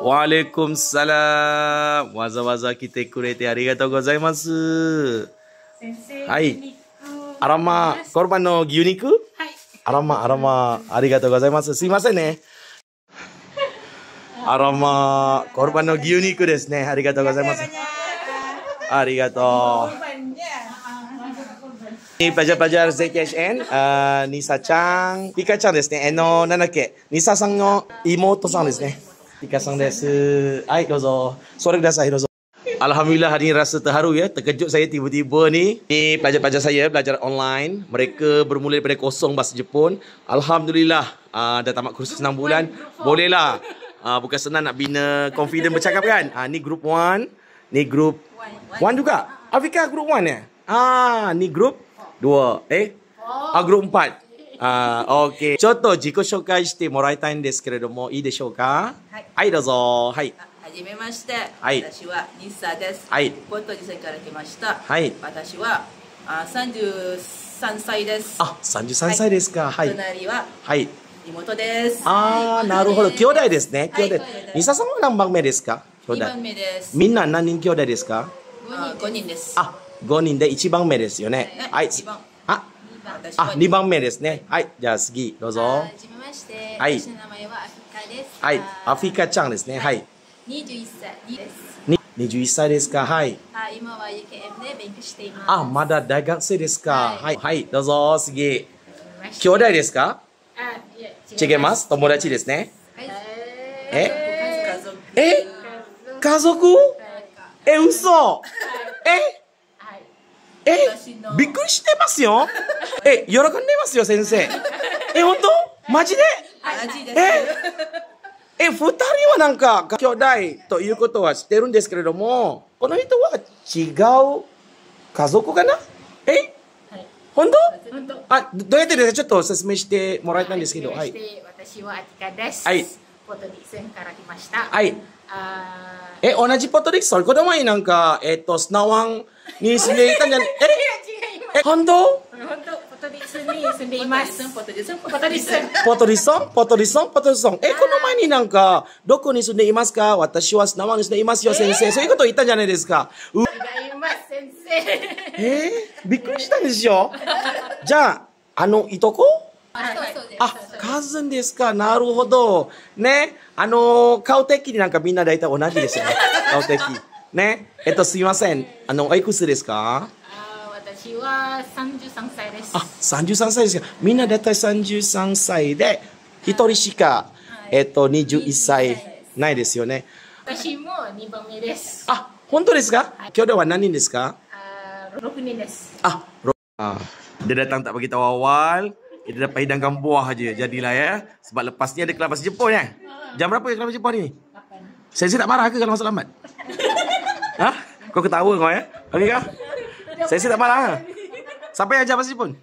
わあれこんさらわざわざ来てくれてありがとうございます。はい。アロマ、コロバンの牛肉アロマ、アロマ、ありがとうございます。すいませんね。アロマ、コロバンの牛肉ですね。ありがとうございます。ありがとう。Ini pelajar-pelajar ZHN, uh, Nisa Chang, Pika Chang ですね。えの、なんだっけ、Nisa さんの妹さんですね。Pika さんです。はい、どうぞ。それください、どうぞ。Alhamdulillah hari ini rasa terharu ya. Terkejut saya tiba-tiba ni. Ni pelajar-pelajar saya belajar online. Mereka bermula daripada kosong bahasa Jepun. Alhamdulillah uh, dah tamat kursus 6 bulan. Bolehlah. Uh, bukan senang nak bina confident bercakap kan. Uh, ni group 1. Ni group 1 juga. Afika group 1 ya? Ah, ni group 2. Eh? Ah, group 4. Ah, OK。ちょっと自己紹介してもらいたいんですけれども、いいでしょうかはいはい、どうぞ。はい。はじめまして、はい私は日サです。はいポートジセから来ました。はい私はあ33歳です。あ、33歳ですか。はい。隣ははい。妹です。あー、なるほど。兄弟ですね。兄弟はい兄弟。ミサさんは何番目ですか兄弟。二番目です。みんな何人兄弟ですかあ五人です。あ、5人で1番目ですよねね。はい。あ、私あ、2番目ですね。はい。じゃあ次、どうぞは。じめまして、はい私の名前はアフィカです。はい。アフィカちゃんん。ですね。はい。21歳です。に21歳ですか？はい。あ今は UKM で勉強しています。あ、まだ大学生ですか？は。はいいはい。どうぞ、次。兄兄弟ですか？あ、違います。友達ですね。はい。え？家族。え？家族え、嘘えはい。えびっくりしてますよ え、喜んでますよ、先生。え、本当？マジで？同じです。え、二人はなんか、兄弟ということは知ってるんですけれども、この人は違う家族かな？えはい。本当？本当。あ、どうやってですか？ちょっと説明してもらいたいんですけど、はい。私はアティカです。はい。ポートディセンから来ました。はい。あえ、同じポトリックス、それ子供になんか、えっと、スナワンに住んでいたんじゃないーいや違いまえ、本当す。本当、ポートディセンに住んでいます。ポテトです。ポートディセン。ポトリソンポトリソンポトリソンえ、この前になんか、どこに住んでいますか？私はスナワンに住んでいますよ、先生。そういうこと言ったんじゃないですか。う違います、先生。えー、びっくりしたんですよ。じゃあ、あの、いとこ？あ、カズンですか。なるほど。ね。あの、顔的になんかみんな大体同じですよね。顔的。ね。えっと、すいません。あの、おいくつですかあ私は33歳です。あ、33歳ですか。みんな大体33歳で、一人しか、えっと、21歳ないですよね。私も2番目です。あ、本当ですか兄弟は何人ですかあ6人です。 Ah, ro- ah. Dia datang tak bagi tahu awal. Dia dapat hidangkan buah aja. Jadilah ya. Sebab lepasnya ada kelas bahasa Jepun kan? Jam berapa kelas bahasa Jepun ni? Saya tak marah ke kalau masuk Hah? Kau ketawa kau ya? Okey kah? Saya tak marah. Siapa yang ajar bahasa Jepun?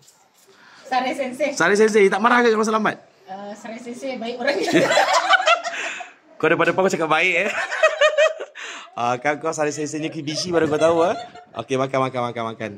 Sare sensei. Sari Sensei tak marah ke kalau masuk lambat? Uh, Sare sensei baik orangnya. Kau daripada kau cakap baik eh. Ah, kau kau Sari Sensei ni kibishi baru kau tahu ah. Okey makan makan makan makan.